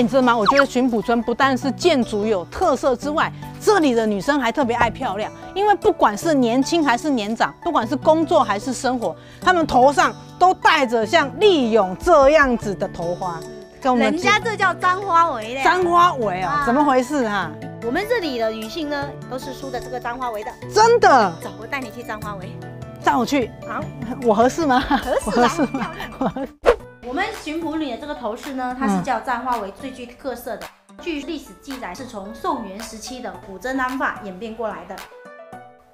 哎，你知道吗？我觉得巡捕村不但是建筑有特色之外，这里的女生还特别爱漂亮。因为不管是年轻还是年长，不管是工作还是生活，她们头上都戴着像丽勇这样子的头花。跟我们人家这叫簪花围嘞。簪花围啊，怎么回事哈？我们这里的女性呢，都是梳的这个簪花围的。真的？走，我带你去簪花围。带我去。好，我合适吗？合适吗？我们巡捕女的这个头饰呢，它是叫簪花围最具特色的。据历史记载，是从宋元时期的古筝安发演变过来的。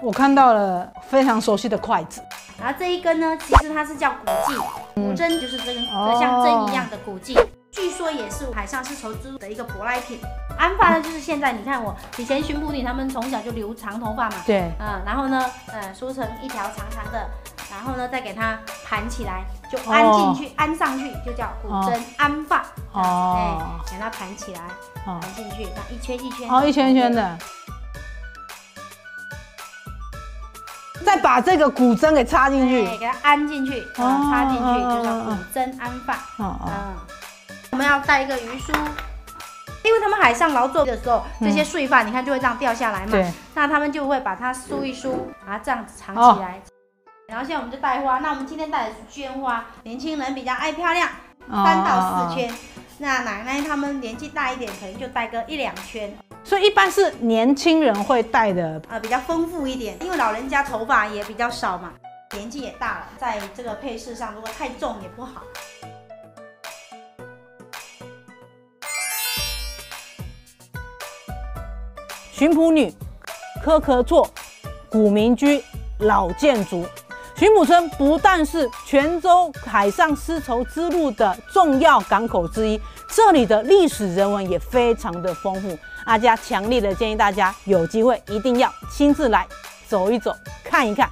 我看到了非常熟悉的筷子。然后这一根呢，其实它是叫古髻，古筝就是这根像针一样的古镜。据说也是海上丝绸之路的一个舶来品。安发呢，就是现在你看我以前巡捕女，她们从小就留长头发嘛，对，嗯，然后呢，呃，梳成一条长长的，然后呢，再给它盘起来，就安进去，安上去就叫古筝安发。哦，哎，给它盘起来，盘进去，那一圈一圈，哦，一圈一圈的，再把这个古筝给插进去，给它安进去，插进去就叫古筝安发。哦哦。我们要带一个鱼梳，因为他们海上劳作的时候，这些碎发你看就会这样掉下来嘛。对。那他们就会把它梳一梳，把它这样子藏起来。然后现在我们就带花，那我们今天带的是绢花，年轻人比较爱漂亮，三到四圈。那奶奶他们年纪大一点，可能就戴个一两圈。所以一般是年轻人会戴的，呃，比较丰富一点，因为老人家头发也比较少嘛，年纪也大了，在这个配饰上如果太重也不好。巡捕女，科科座，古民居，老建筑。浔埔村不但是泉州海上丝绸之路的重要港口之一，这里的历史人文也非常的丰富。阿佳强烈的建议大家有机会一定要亲自来走一走，看一看。